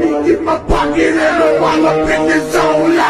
money in my pocket and I'm up in the zone